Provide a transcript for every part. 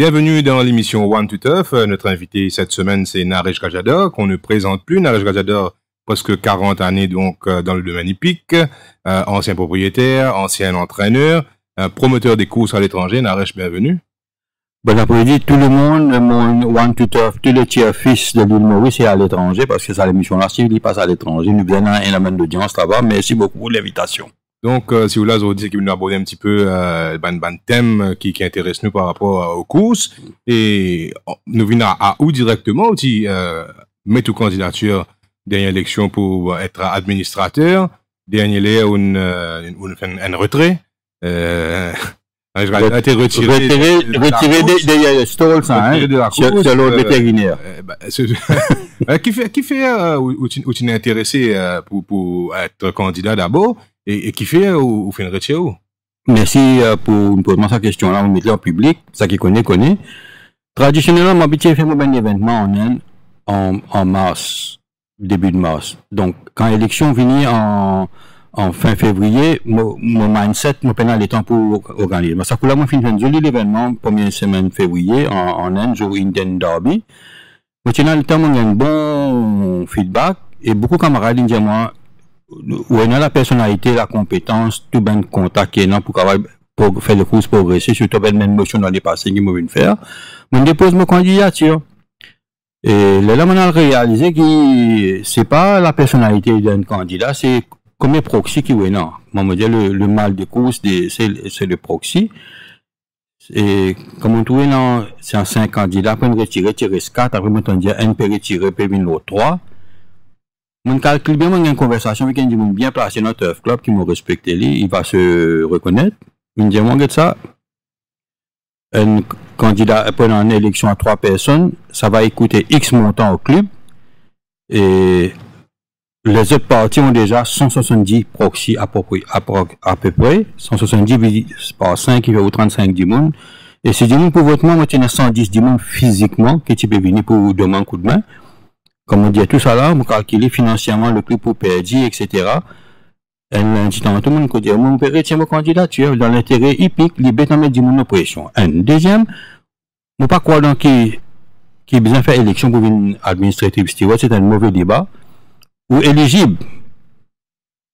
Bienvenue dans l'émission One to Tough. Euh, Notre invité cette semaine, c'est Naresh Gajador, qu'on ne présente plus. Naresh Gajador, presque 40 années donc euh, dans le domaine hippique, euh, ancien propriétaire, ancien entraîneur, un promoteur des courses à l'étranger. Naresh, bienvenue. Bon après-midi, tout le monde, mon One to Tough, tous les tiers fils de l'île Maurice est à l'étranger parce que ça l'émission là, si il passe à l'étranger, nous venons énormément d'audience là-bas. Merci beaucoup pour l'invitation. Donc, euh, si vous l'avez dit, qu'il nous aborder un petit peu euh, ban ban thème qui, qui intéresse nous par rapport euh, aux courses et oh, nous venons à, à où directement aussi euh, mettre candidature dernière élection pour être administrateur dernier l'air une, euh, une retrait euh, je vais été retiré de course. des, des stalls, ça, hein, de la course, l'ordre euh, vétérinaire. Euh, Euh, qui fait, qui fait euh, où, tu, n'es intéressé euh, pour, pour être candidat d'abord et, qui fait euh, où, où fait une où Merci euh, pour me poser cette question-là, on met en public, ça qui connaît, connaît. Traditionnellement, mon petit fait un événement en Inde en, mars, début de mars. Donc, quand l'élection finit en, en fin février, mon, mindset, mon pénal le temps pour organiser. Mais ça, pour là, moi, fin de l'événement, première semaine février, en, en Inde, jour Indian Derby. Tu le temps, on a un bon feedback, et beaucoup de camarades ils disent, moi, où on a la personnalité, la compétence, tout ben contact qui est là pour pour faire le course progresser, surtout ben même motion dans les passés qui m'ont faire. Je dépose ma candidature. Et là, on a réalisé que c'est pas la personnalité d'un candidat, c'est comme les proxy qui est là. Moi, je le, le mal de course, c'est le proxy. Et comme on trouve c'est un 5 candidats, après on retire, tirer 4, après on dit un peut retirer, puis l'autre 3. Mon calcul bien, mon une conversation avec un dit mon bien placé notre club qui m'a respecté il va se reconnaître. Il me dit, moi, ça. Un candidat, pendant une élection à trois personnes, ça va écouter X montant au club. Et les autres partis ont déjà 170 proxys à peu près, à, peu- près. 170 divisé par 5, il fait au 35 du monde. Et si du monde pour votement, moi, tu as 110 du monde physiquement, qui tu peux venir pour demander un coup de main comme on dit tout ça là, on calcule financièrement le club pour perdre, etc. Elle a dit tout le monde qui dit, mon père retient ma candidature dans l'intérêt hippique, dans mettre du monde en pression. Un. Deuxième, on pas croire dans qui, qui besoin faire élection pour une administrative c'est un mauvais débat. Ou éligible.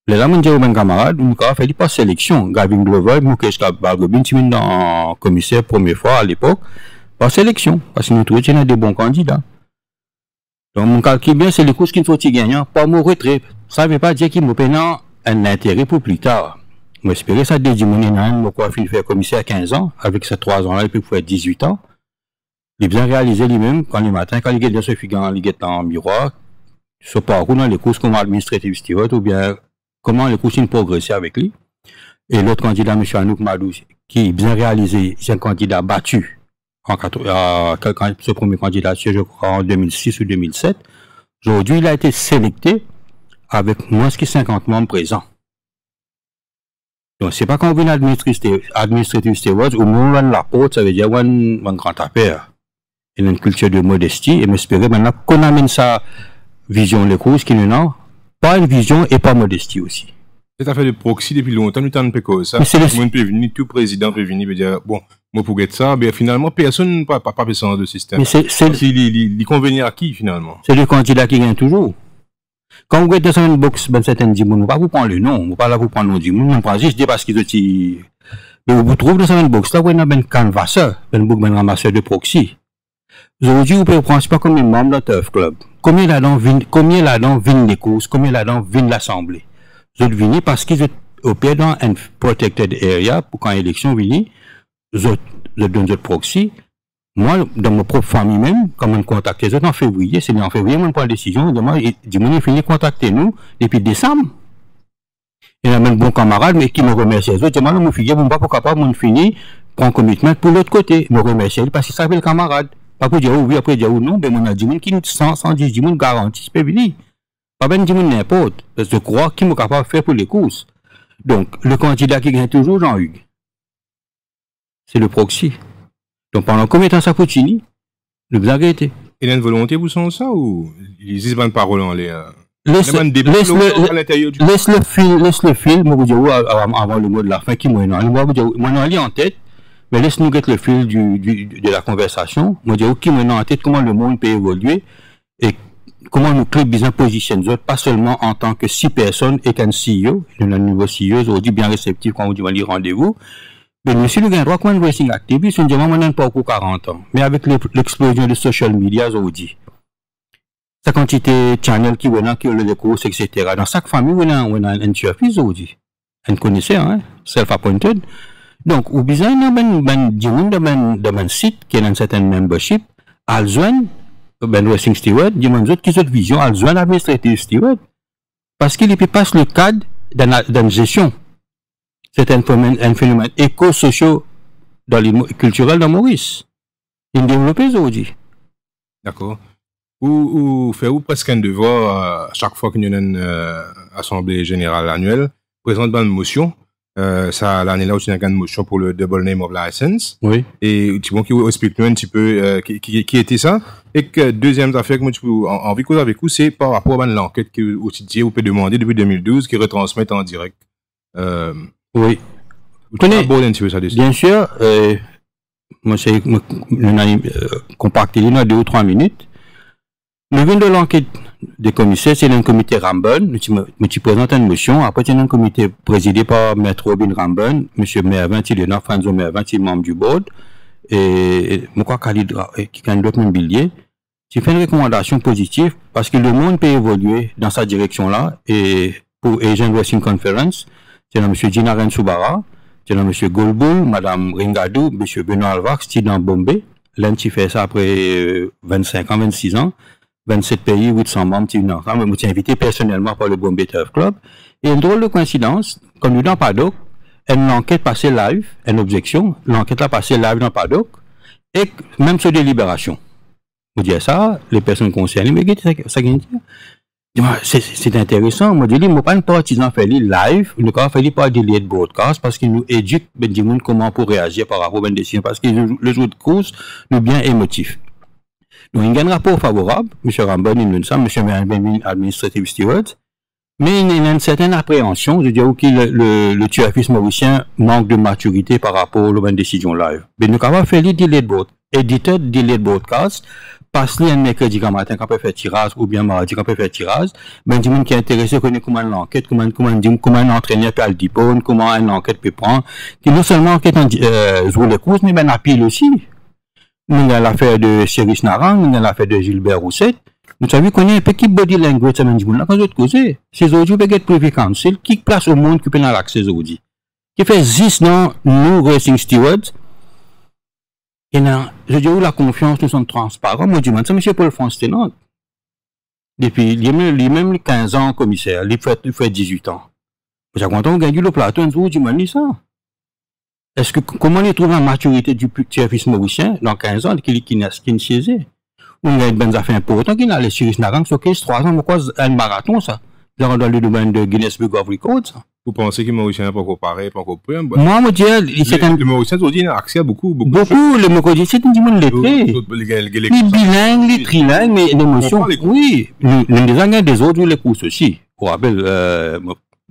Les on dit aux mêmes camarades, on a fait pas sélection. Gavin Glover, Moukesh Balgobin, tu dans commissaire première fois à l'époque, par sélection. Parce que nous trouvons des bons candidats. Donc, mon calcul bien, c'est le cours qu'il faut y gagner, pas mon retrait. Ça ne veut pas dire qu'il me payant un intérêt pour plus tard. Espérer ça, dès mon énorme, moi, quoi, il fait commissaire à 15 ans, avec ces 3 ans-là, il peut faire 18 ans. Il bien réalisé lui-même, quand le matin, quand il est dans ce figurant, il est en miroir, ce parcours dans les courses comme administrative steward, ou bien, comment les courses, progresser avec lui. Et l'autre candidat, M. Anouk Madou, qui est bien réalisé, c'est un candidat battu en quatre- quelqu'un- ce premier candidature, je crois, en 2006 ou 2007. Aujourd'hui, il a été sélecté avec moins que 50 membres présents. Donc, c'est pas quand on vient administrative, administrative steward, ou on la porte, ça veut dire, on, on grand affaire. Il a une culture de modestie, et m'espérer maintenant qu'on amène sa vision, les courses qui nous ont, pas une vision et pas modestie aussi. Cette affaire de proxy depuis longtemps, nous t'en ça. Tout le monde peut venir, tout président peut venir, peut dire, bon, moi pour get ça, mais finalement, personne n'a pas, pas, pas besoin de système. Mais c'est, c'est, à qui finalement C'est le candidat qui gagne toujours. Quand vous êtes dans une box, ben disent, vous ne pas vous prendre le nom, vous pas là pour prendre le nom du monde, on prend juste parce qu'ils ont Mais vous trouvez dans une box là, vous avez un canvasseur, un un ramasseur de proxy. Aujourd'hui, vous pouvez prendre, pas combien de membres Club. Combien là-dedans viennent, combien là-dedans viennent les courses, combien là-dedans viennent l'assemblée. Vous êtes venus parce qu'ils sont dans un protected area pour quand l'élection vient, vous êtes dans votre proxy, moi, dans ma propre famille même, quand on contacte les autres en février, c'est en février, on prend la décision, de moi, du monde, il finit de contacter nous depuis décembre. Y a même bon camarade, mais qui me remercie les autres. Moi, mon figure, mon pas capable, mon fini, prend commitment pour l'autre côté. Me remercie parce qu'il savait le camarade. Pas dire oh oui, après dire oh non, ben, mon a dit, qui nous 100, 110, du monde garanti, c'est pas. Pas ben, du monde n'importe. Parce que je crois qu'il est capable de faire pour les courses. Donc, le candidat qui gagne toujours, Jean-Hugues, c'est le proxy. Donc pendant combien de temps ça finir Le vous arrêtez. Il y a une volonté pour ça ça ou ils de parole en les. euh, Laisse, laisse, le, laisse le fil, laisse le fil, moi vous dire, avant, le mot de la fin, qui moi, non, moi vous dire, moi non, en tête, Mais laisse-nous guetter le fil du, du, de la conversation. Moi, je dis, OK, maintenant en tête, comment le monde peut évoluer et comment nous clubs bien positionnent, pas seulement en tant que six personnes et qu'un CEO, un nouveau CEO aujourd'hui bien réceptif quand on dit rendez-vous. Mais monsieur le comme racing activiste, on dit, moi, maintenant, pas encore 40 ans. Mais avec l'explosion des social media aujourd'hui, sa quantité de channels qui viennent, qui ont le courses, etc. Dans chaque famille, on un aujourd'hui. Un connaisseur, hein, self-appointed. Donc, ou besoin ben, ben, ben, ben, ben, site qui a un certain membership, ben, Racing Steward, qui ont une vision, besoin administrative Steward. Parce qu'il passe le cadre d'une gestion. C'est un phénomène, un phénomène éco-social dans culturel dans Maurice. Il développé aujourd'hui. D'accord ou, ou fait ou presque un devoir à chaque fois qu'il y a une euh, assemblée générale annuelle, présente une motion. Euh, ça, l'année là, tu as une motion pour le double name of license. Oui. Et tu vois, qui explique un petit peu euh, qui, qui, qui, était ça. Et que deuxième affaire que moi, tu peux en, envie de avec vous, c'est par rapport à l'enquête que aussi vous pouvez demander depuis 2012, qui retransmet en direct. Euh, oui. Vous connaissez ça Bien sûr. Euh, moi, c'est euh, compacté dans deux ou trois minutes. Le vin de l'enquête des commissaires, c'est un comité Rambon. Nous tu présentes une motion. Après, a un comité présidé par Maître Robin Rambon, M. Mervin, il est Franzo Mervin, est membre du board. Et, je crois qu'il y a un autre mobilier. Tu fais une recommandation positive parce que le monde peut évoluer dans sa direction-là. Et pour Asian Wrestling Conference, c'est M. Gina Soubara, c'est M. Goldbull, Mme Ringadou, M. Benoît Alvax, dans Bombay. L'un qui fait ça après 25 ans, 26 ans. 27 pays, 800 membres, non, je suis invité personnellement par le Bombay Turf Club. Et une drôle de coïncidence, comme nous dans Paddock, une enquête passée live, une objection, l'enquête a passé live dans Paddock, et même sur délibération. Vous dites ça, les personnes concernées, mais qu'est-ce ça qui c'est intéressant. Moi, je dis, moi, pas partisan fait live, ne pas faire pas de broadcast parce qu'il nous éduque, ben, comment pour réagir par rapport à une décision. Parce que le jeu de course, nous bien émotif. Donc, il y a un rapport favorable, M. Rambon, il nous dit M. Administrative steward, mais il y a une certaine appréhension, je dire, que le, le, mauricien manque de maturité par rapport aux décisions live. Mais nous avons fait les broadcast, éditeur delayed broadcast, y a un mercredi matin qu'on peut faire tirage, ou bien mardi qu'on peut faire tirage, ben, du monde qui est intéressé connaît comment l'enquête, comment, comment, comment un entraîneur peut aller comment une enquête peut prendre, qui non seulement enquête en, euh, jour de course, mais ben, à pile aussi. Nous avons l'affaire de Cyrus Naran, nous avons l'affaire de Gilbert Rousset. Nous savons qu'on a un petit body language, ça m'a dit, là, quand vous causer, c'est aujourd'hui, peut être privé council, qui place au monde qui peut avoir accès aujourd'hui. Qui fait 10 dans nous, Racing Stewards. Là, je dis, où la confiance, nous sommes transparents. Moi, je dis, ça, monsieur Paul France Tenant. Depuis, il y a même 15 ans commissaire, il fait, il fait 18 ans. Vous quand on gagne le plateau, on dit, dis, ça. Est-ce que, comment il trouve la maturité du service mauricien dans 15 ans qu'il qui ne y a une bonne affaire importante qui n'a les Sirius Narang sur 15, 3 ans, pourquoi un marathon, ça? Dans, le domaine de Guinness Book of Records, ça. Vous pensez que le Mauricien n'a pas encore parlé, pas encore pris Moi, je dis, c'est un... Le Mauricien, aujourd'hui, a accès à beaucoup, beaucoup. Beaucoup, le Mauricien, c'est un monde lettré. Les bilingues, les trilingues, mais l'émotion. Oui, les des des autres, les courses aussi. Pour rappel, euh,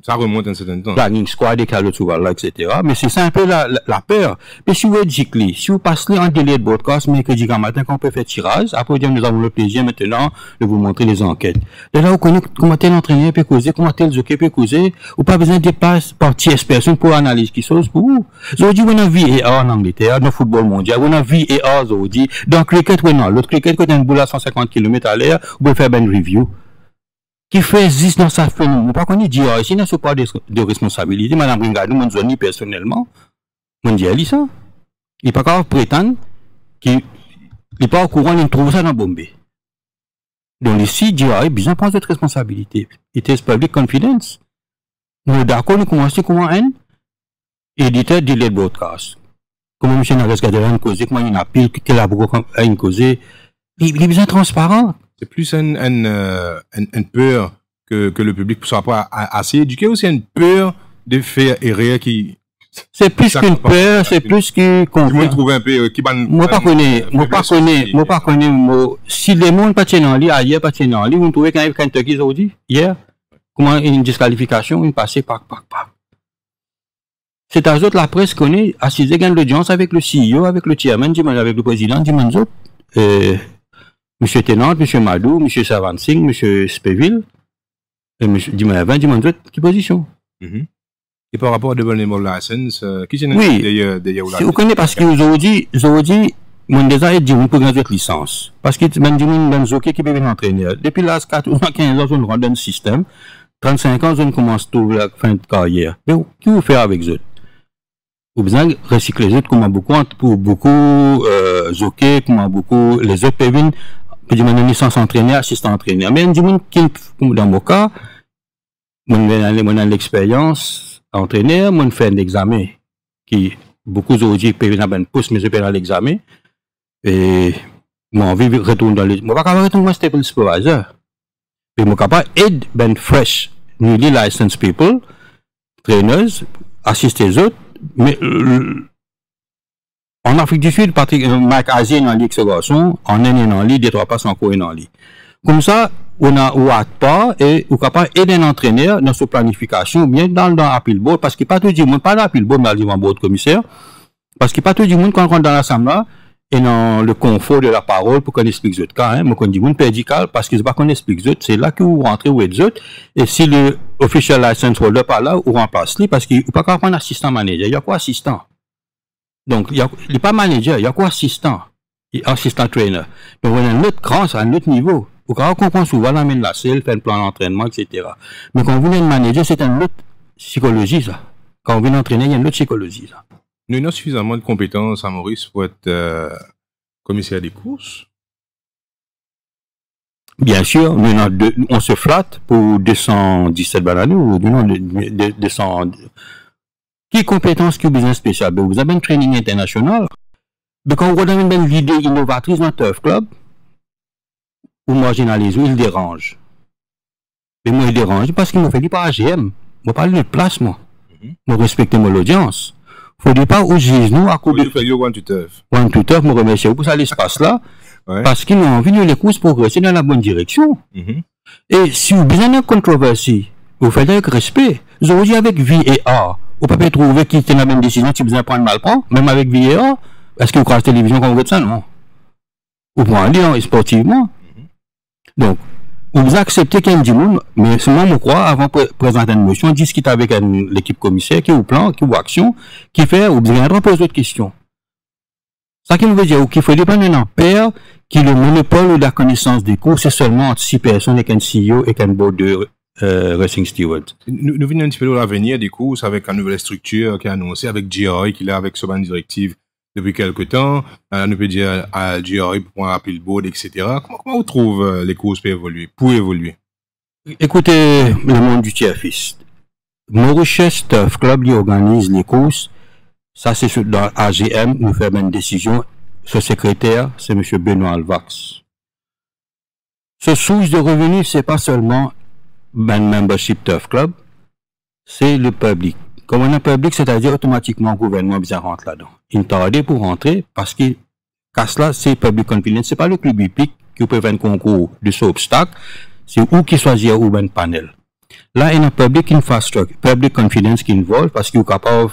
ça remonte un certain temps. Planning squad et là, etc. Mais c'est un peu la, la, peur. Mais si vous êtes si vous passez en délai de broadcast, mercredi matin, quand on peut faire tirage, après, nous avons le plaisir maintenant de vous montrer les enquêtes. De là, vous connaissez comment tel entraîneur peut causer, comment tel jockey peut causer, ou pas besoin de passer par tierce personne pour analyser qui chose pour vous. Aujourd'hui, on a VAR en Angleterre, dans le football mondial, on a VAR aujourd'hui. Dans le cricket, oui, non. L'autre cricket, quand on a une boule à 150 km à l'heure, vous pouvez faire une review qui fait existe dans sa famille. Pas qu'on dit, ah, ici, n'a pas de, responsabilité. Madame Ringado, mon zone personnellement, mon dit, ça. Il pas capable prétendre qu'il n'est pas au courant, il trouve ça dans Bombay. Donc ici, dit, ah, besoin prendre cette responsabilité. It is public confidence. Nous, d'accord, nous commençons comment un éditeur de l'aide broadcast. Comment M. Causé, comment il pile, quel a une causé? Il est besoin transparent c'est plus une, euh, une, une, peur que, que le public soit pas assez éduqué ou c'est une peur de faire erreur qui c'est plus qu'une peur, c'est plus que confiance. trouve un peu qui Moi pas connais, moi pas connais, moi pas connais si les monde pas tiennent en lit, ailleurs pas tiennent en lit, vous trouvez quand même Kentucky aujourd'hui hier? Comment une disqualification, une passée par par par. C'est à eux la presse connaît, assisé gagne l'audience avec le CEO, avec le chairman, avec le président, du autres, euh, M. Tennant, M. Madou, M. Savansing, M. Speville, et M. Du autres, qui position? Mhm. Et par rapport à Development License, euh, qui c'est Oui. d'ailleurs Vous connaissez parce que aujourd'hui, aujourd'hui, mon déjà est dit pour gagner cette licence. Parce que même dit même zoké qui peut venir entraîner. Depuis là, 4 ou 15 ans, on rentre dans le système. 35 ans, on commence tout la fin de carrière. Mais qui vous fait avec eux? Vous besoin de recycler les autres comme beaucoup, pour beaucoup, euh, zoké, comme beaucoup, les autres peuvent venir, peut dire, une licence entraîneur, assistant entraîneur. Mais, du monde qui, dans mon cas, mon, mon, l'expérience, entraîneur, mon fait un examen qui, beaucoup aujourd'hui peuvent venir à pousse, mais je peux à l'examen. Et, moi, envie de retourner dans les, moi, pas retourner dans stable supervisor. Et moi, capable aide ben fresh, newly licensed people, trainers, autres, mais, euh, en Afrique du Sud, Patrick, euh, Mike Azier dans ligue ce garçon, en Inde dans ligue, des trois passes encore dans ligue. Comme ça, on a ou pas et ou capable aider un entraîneur dans sa planification bien dans dans Apple Board parce qu'il pas tout du monde pas d'Apple Board mais dit board commissaire parce qu'il pas tout du monde quand on rentre dans l'assemblée et dans le confort de la parole pour qu'on explique autres cas hein moi qu'on dit monde pédical parce que c'est pas qu'on explique autres c'est là que vous rentrez où êtes autres et si le official license holder pas là ou remplace lui parce qu'il pas prendre assistant manager il y a quoi assistant? Donc, il n'est pas manager, il y a quoi assistant, assistant trainer. Donc, on a un autre cran, un autre niveau. Au cas où on souvent la main de la selle, faire un plan d'entraînement, etc. Mais quand on voulez un manager, c'est un autre psychologie, ça. Quand on vient d'entraîner, il y a une autre psychologie, ça. Nous avons suffisamment de compétences à Maurice pour être euh, commissaire des courses. Bien sûr, nous avons. on se flatte pour 217 bananes ou 200, qui compétences qui besoin spécial ben vous avez un ben training international mais ben, quand vous avez une vidéo innovatrice dans Turf Club ou marginalisme il dérange mais ben, moi il dérange parce qu'il m'a fait dit pas AGM moi parle de place moi moi mhm. mm -hmm. respecter faut dire pas où j'ai nous à coup de One to Turf moi remercie pour ça l'espace là parce qu'il m'a envie de les courses progresser dans la bonne direction. Mhm. Et si vous avez une controversie, vous faites avec respect. Je vous dis avec vie et art vous pouvez trouver qui tient la même décision si vous besoin de prendre mal prendre, même avec VAR. Est-ce que vous croyez la télévision quand vous faites ça? Non. Vous pouvez aller sportivement. Donc, vous acceptez qu'il y ait du monde, mais seulement, je crois, avant de présenter une motion, discuter avec l'équipe commissaire qui au plan, qui au action, qui fait, ou bien poser d'autres questions. Ça qui veut dire qu'il faut dépendre d'un père qui le monopole ou la connaissance des cours, c'est seulement entre six personnes avec un CEO et un board de euh, Racing Steward. Nous, nous venons un petit peu de l'avenir des courses avec une nouvelle structure qui est annoncée avec GRI, qui est avec Soban Directive depuis quelque temps. Euh, nous peut dire à GRI pour un rapide board, etc. Comment, comment vous trouvez euh, les courses pour évoluer, pour évoluer? Écoutez, le monde du tiers-fils. Mauritius Turf Club, qui organise les courses. Ça, c'est dans AGM, nous faisons une décision. Ce secrétaire, c'est M. Benoît Alvax. Ce source de revenus, c'est pas seulement un membership Turf Club, c'est le public. Comme on a public, c'est-à-dire automatiquement le gouvernement vient rentrer là-dedans. Il tardé pour rentrer parce que là, c'est public confidence. C'est pas le club hippique qui peut faire un concours de ce obstacle. C'est où qui choisit ou un panel. Là, il y a public infrastructure, public confidence qui involve parce qu'il est capable,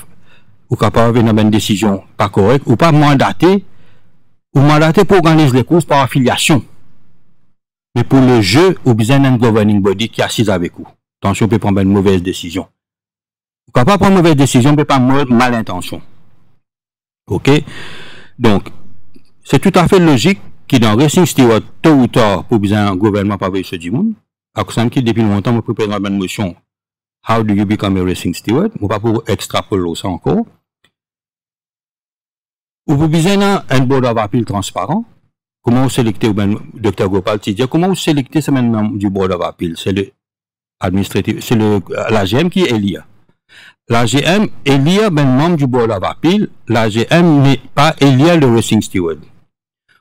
ou capable une décision pas correcte ou pas mandaté, ou mandaté pour organiser les courses par affiliation. Mais pour le jeu, ou besoin d'un governing body qui assise avec vous. Attention, peut prendre une mauvaise décision. Vous ne pas prendre mauvaise décision, mais pas mal intention. OK? Donc, c'est tout à fait logique que dans Racing Steward, tôt ou tard, pour besoin un gouvernement pas ce du monde. À cause qui depuis longtemps, je prépare une motion. How do you become a racing steward? Je pas pour extrapoler ça encore. Ou vous besoin un board of appeal transparent. Comment vous sélectez, ou ben, Dr. Gopal dit, comment vous sélectez ce membre du board of appeal? C'est le administratif, c'est le, l'AGM qui est lié. L'AGM élit ben membre du board of appeal. L'AGM n'est pas élu le racing steward.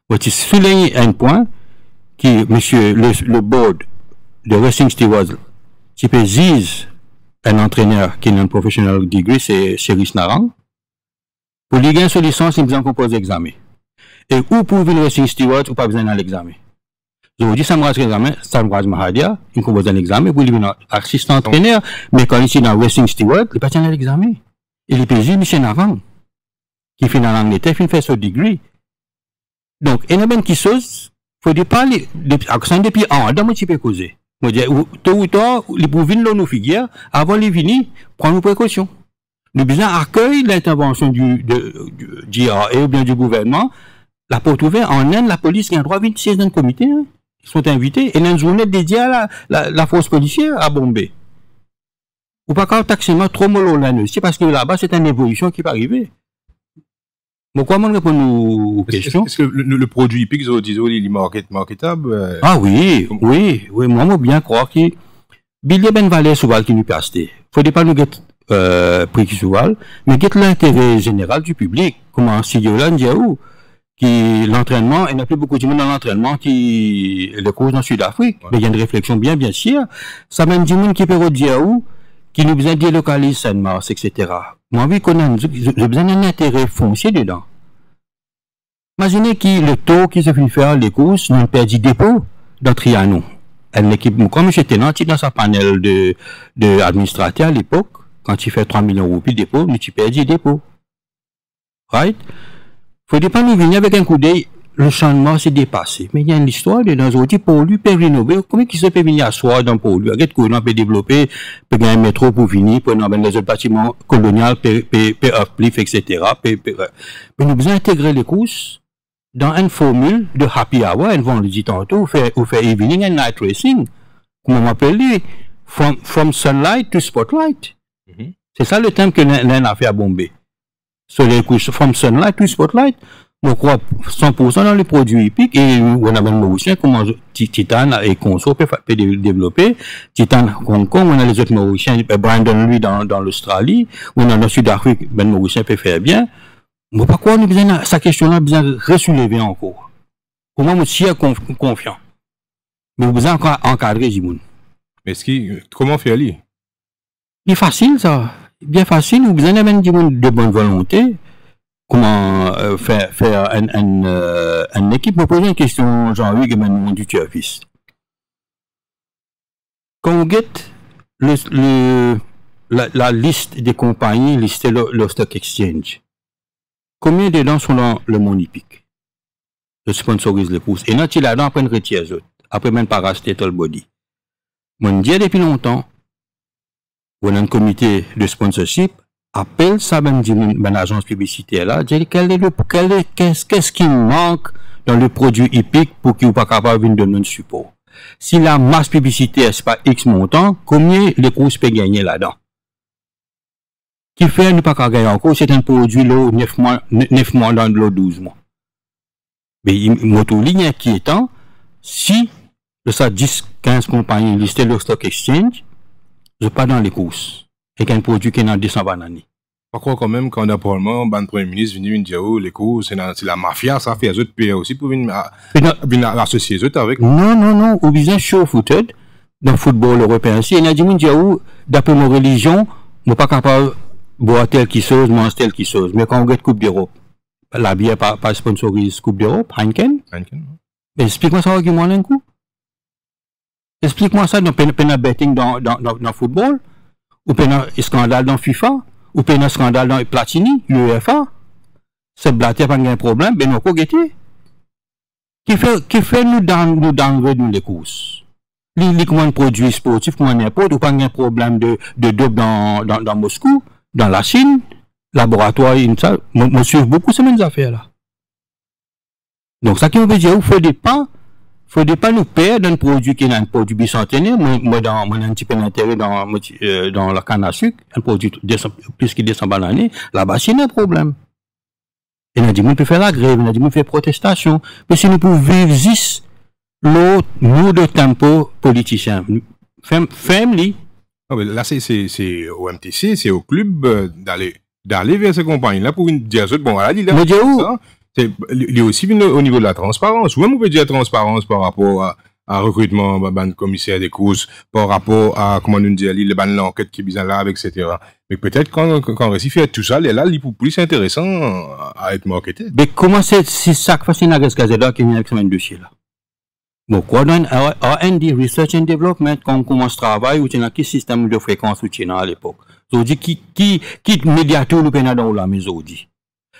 What is souligné un point qui, monsieur, le, le board de racing steward, qui peut un entraîneur qui a un professional degree, c'est Chéris Narang. Pour lui gagner sa licence, il besoin qu'on pose l'examen. Et où pour le racing steward, ou pas besoin d'un l'examen. Aujourd'hui, Samraj l'examen, Samraj Mahadia, il un examen pour lui assistant entraîneur, mais quand il est dans Racing Steward, il pas à l'examen. Les pays, Michel Navang, qui fait en Angleterre, qui fait son degré. Donc, il y a une qui chose, faut dire pas, accent depuis un an, dans mon type causer. Moi, dire, tôt ou tard, les pour venir nos figures, avant les venir, prendre nos précautions. Nous besoin accueillir l'intervention du, du, du ou bien du gouvernement. La porte ouverte, en Inde, la police qui a droit à venir siège dans le comité, hein. Ils sont invités, et a une journée dédiée à la, la, la force policière à Bombay. Ou pas quand taxer trop mollo là, c'est parce que là-bas, c'est une évolution qui peut arriver. Mais comment répondre aux questions? Est-ce que le, le produit hippique, il est market, marketable euh, Ah oui, oui, oui, moi, je bien croire que Billy Ben Valais, souvent, qui acheter. Faut pas nous get euh, prix qui souvent, mais get l'intérêt général du public. Comment si là, où? Qui l'entraînement, il n'y a plus beaucoup de monde dans l'entraînement qui le cause dans le Sud-Afrique. Mais il y a une réflexion bien, bien sûre. Ça même du monde qui peut redire où qui nous besoin de délocaliser Sainte-Mars, etc. Moi, envie qu'on a besoin d'un intérêt foncier dedans. Imaginez qui le taux qui se fait faire les courses, nous perdu dépôt dans Trianon. Une équipe, comme j'étais là, dans sa panel de, de administrateur à l'époque, quand tu fais 3 millions de roupies de dépôt, nous tu perds dépôt. Right? Faut pas nous venir avec un coup d'œil le changement s'est dépassé. Mais il y a une histoire de dans un pour lui, peut rénover. Comment il se peut venir asseoir dans pour lui? Regarde qu'on peut développer, peut gagner un métro pour venir, pour dans les autres bâtiments coloniaux, peut, peut, peut uplift, etc. Peut, peut, mais nous besoin intégrer les courses dans une formule de happy hour, on va le dire tantôt, ou faire, ou faire evening and night racing. Comment on appelle lui? From, from sunlight to spotlight. Mm-hmm. C'est ça le thème que l'un a fait à Bombay. Sur les couches, from sunlight to spotlight je crois 100% dans les produits hippiques et on a même Mauricien comment Titan et Conso peut, développer. Titan Hong Kong, on a les autres Mauriciens, Brandon lui dans, dans l'Australie, on a le Sud-Afrique, ben Mauricien peut faire bien. Mais pas quoi, on a besoin, sa question-là, besoin de resoulever encore. Comment je suis confiant. Mais vous besoin encore encadrer Jimoun. Mais ce qui, comment faire lui? Il est facile, ça. Bien facile, vous besoin d'avoir de bonne volonté comment euh, faire, faire une, une, euh, une, équipe. Me poser une question, Jean-Hugues, et du service. Quand on guette le, le, la, la, liste des compagnies listées le, le stock exchange, combien dedans sont dans le monde hippique? Je sponsorise les courses. Et là, tu là-dedans, après, une retire. Après, même par racheter tout le body. Moi, je dis depuis longtemps, ou nan komite de sponsorship, apel sa ban di ban ajans publicite la, di kelle le, kelle, kes, kes ki mank dan le prodou ipik pou ki ou pa kapab vin don non support. Si la masse publicitaire, c'est pas X montant, combien les courses peut gagner là-dedans? Qui fait ne pas gagner encore, c'est un produit l'eau 9 mois, 9 mois dans l'eau 12 mois. Mais ligne qui inquiétant, si, de ça 10, 15 compagnies listées le stock exchange, je pas dans les courses et qu'un produit qui est dans 200 bananes. Pourquoi quand même, quand on a probablement, le premier ministre venu dire, oh, les cours, c'est la, mafia, ça fait les autres pays aussi pour venir, venir associer les autres avec. Non, non, non, au besoin show footed, dans le football européen aussi, il y a dit, d'après mon religion, je pas capable de boire tel qui sauce, manger tel qui sauce. Mais quand on regarde Coupe d'Europe, la bière pas, pas sponsorise Coupe d'Europe, Heineken. Heineken. Mais explique-moi ça, argument d'un coup. Explique-moi ça dans le betting dans, dans, dans, dans le football ou un scandale dans FIFA, ou un scandale dans Platini, l'UEFA. C'est blaté pas de problème, ben non, quoi Qui fait, qui fait nous dans, nous dans nous les courses? Les comment produits sportifs, comment n'importe, ou pas de problème de, de dope dans, dans, dans Moscou, dans la Chine, laboratoire, me suivre beaucoup ces mêmes affaires là. Donc, ça qui veut dire, il faut des pas, faudrait pas nous perdre un produit qui est un produit bicentenaire. Moi, moi, dans, moi, un petit peu d'intérêt dans, euh, dans la canne à sucre, un produit plus qui descend l'année, là-bas, c'est un problème. Et on a dit, on peut faire la grève, on a dit, on fait protestation. Mais si nous pouvons vivre juste l'autre, nous, de tempo politicien, family. Ah, là, c'est, au MTC, c'est au club euh, d'aller, d'aller vers ces compagnies-là pour dire, bon, voilà, il a ça il est aussi au niveau de la transparence. Oui, on peut dire transparence par rapport à, recrutement bah, ban commissaire des courses, par rapport à comment nous dire le ban l'enquête qui est bien là, etc. Mais peut-être quand quand on à tout ça, là, il est plus intéressant à être marketé. Mais comment c'est c'est ça que fait une là qui vient avec ce dossier là? Bon, quoi dans R&D, Research and Development, quand on commence à travailler, ou tu as quel système de fréquence ou tu à l'époque? Zodi, qui, qui, qui médiateur Canada ou la maison,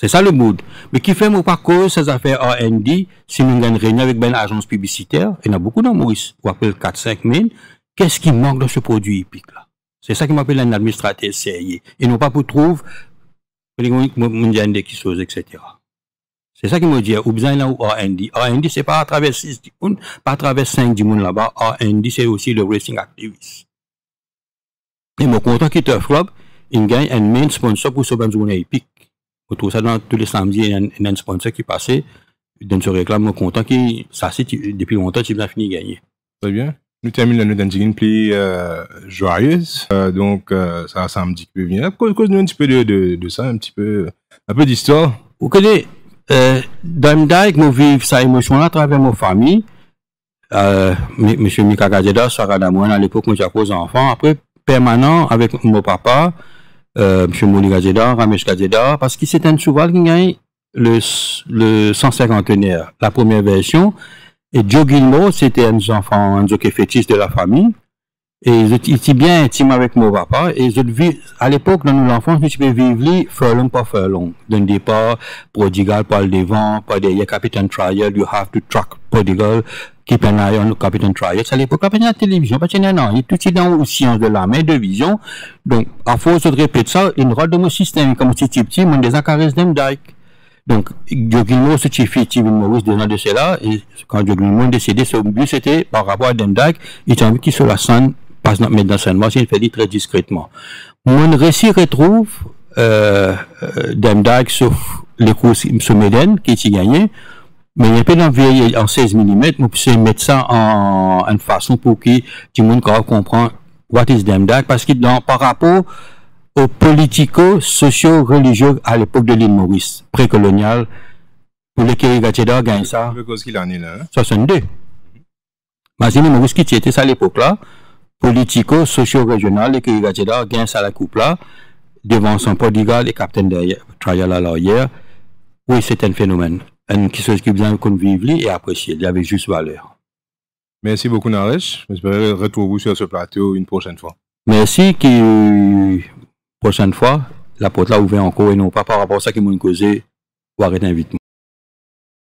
C'est ça le mood. Mais qui fait mon parcours, ces affaires R&D, si nous avons réunion avec une agence publicitaire, il y en a beaucoup dans Maurice, ou appelle 4-5 000, qu'est-ce qui manque dans ce produit épique là? C'est ça qui m'appelle un administrateur sérieux. Et non pas pour trouver, mondial qui chose, etc. C'est ça qui me dit, ou bien là, ou R&D. R&D, c'est pas à travers 6 pas à travers 5 du monde là-bas. R&D, c'est aussi le racing activist. Et mon content qui te club, il gagne un main sponsor pour ce bonne épique. On trouve ça dans tous les samedis, il y a un sponsor qui passait, donne ce réclame, content qui, ça c'est, depuis longtemps, tu viens finir gagner. Très bien. Nous terminons la note d'une plus euh, joyeuse. Euh, donc, euh, ça, samedi qui peut venir. Cause nous un petit peu de, de, de ça, un petit peu, un peu d'histoire. Vous connaissez, euh, dans Mdaïk, nous vivons sa émotion à travers nos familles. Euh, Monsieur Mika Gazeda, Sarah Damoine, à l'époque, moi, j'ai enfants. Après, permanent avec mon papa, euh, M. Mouli Gazeda, Ramesh Gazeda, parce que c'est un cheval qui gagne le, le 150 la première version. Et Joe Gilmore, c'était un enfant, un jockey fétiche de la famille. Et il était bien intime avec mon papa. Et à l'époque, dans l'enfance, je peux vivre furlong par furlong. D'un départ, prodigal par le devant, par derrière, capitaine trial, you have to track prodigal, keep an eye on capitaine à l'époque, pas la télévision, parce a non, il tout dans aux sciences de la main, de vision. Donc, à force de répéter ça, il rôle de mon système, comme si petit petit, mon. Donc, Chifi Steven Maurice, de cela, quand décédé, son but, c'était, par rapport à il a envie qu'il se la scène passe dans seulement, il fait très discrètement. Mon récit retrouve euh, euh, sauf les courses M. Meden qui est gagné, mais il y a pas d'envie en 16 mm, vous pouvez mettre ça en, en façon pour que tout le monde comprenne what is parce que dans, par rapport aux politico-socio-religieux à l'époque de l'île Maurice, précoloniale, pour lesquels Gatcheda gagne ça. Cause qu'il en est là. Hein? 62. Imaginez Maurice qui était ça à l'époque-là politico-socio-régional et que Gatcheda gagne ça la coupe là, devant son prodigal et capitaine derrière, trial à l'arrière. Oui, c'est un phénomène. Qui bien qu'on vive et apprécier. Avait juste valeur. Merci beaucoup, Naresh. J'espère retrouver vous sur ce plateau une prochaine fois. Merci, qui, prochaine fois, la porte là ouverte encore et non pas par rapport à ça qui m'a causé, ou arrêter l'invitement.